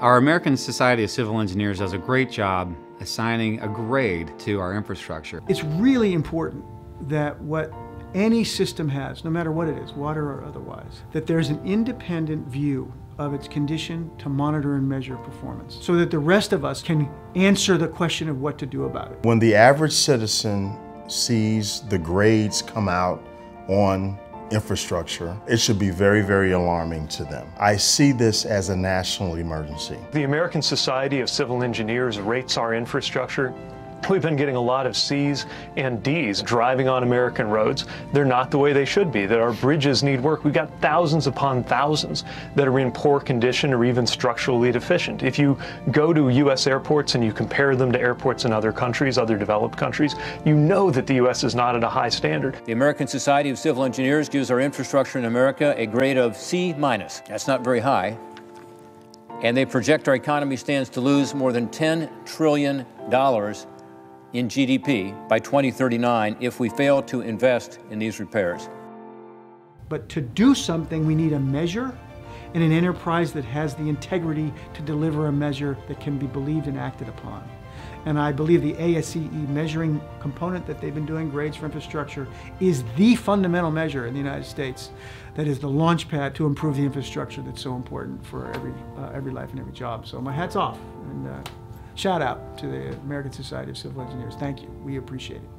Our American Society of Civil Engineers does a great job assigning a grade to our infrastructure. It's really important that what any system has, no matter what it is, water or otherwise, that there's an independent view of its condition to monitor and measure performance so that the rest of us can answer the question of what to do about it. When the average citizen sees the grades come out on infrastructure, it should be very, very alarming to them. I see this as a national emergency. The American Society of Civil Engineers rates our infrastructure We've been getting a lot of C's and D's driving on American roads. They're not the way they should be, that our bridges need work. We've got thousands upon thousands that are in poor condition or even structurally deficient. If you go to U.S. airports and you compare them to airports in other countries, other developed countries, you know that the U.S. is not at a high standard. The American Society of Civil Engineers gives our infrastructure in America a grade of C minus. That's not very high. And they project our economy stands to lose more than $10 trillion in GDP by 2039 if we fail to invest in these repairs. But to do something, we need a measure and an enterprise that has the integrity to deliver a measure that can be believed and acted upon. And I believe the ASCE measuring component that they've been doing, grades for infrastructure, is the fundamental measure in the United States that is the launch pad to improve the infrastructure that's so important for every, uh, every life and every job. So my hat's off. And, uh, Shout out to the American Society of Civil Engineers. Thank you. We appreciate it.